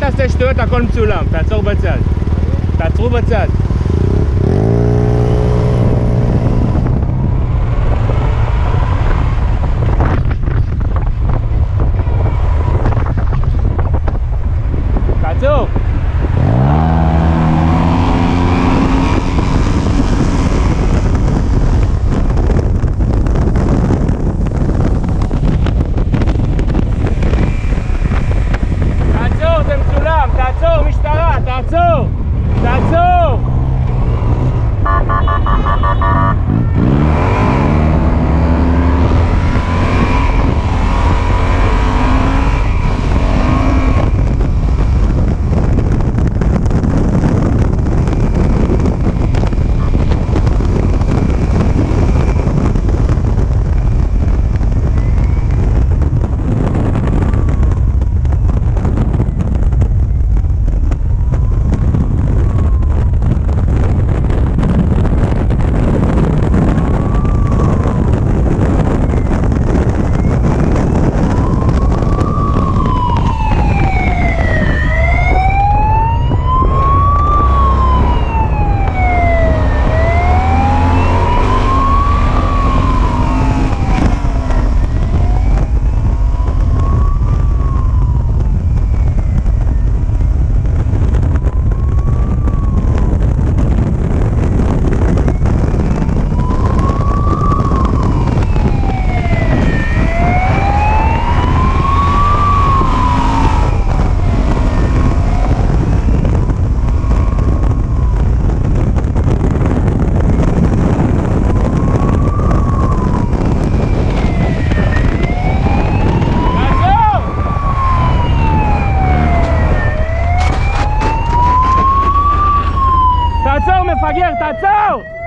תעשה שטויות, הכל מצולם, תעצור בצד. תעצרו בצד. תעצור, מפגר, תעצור!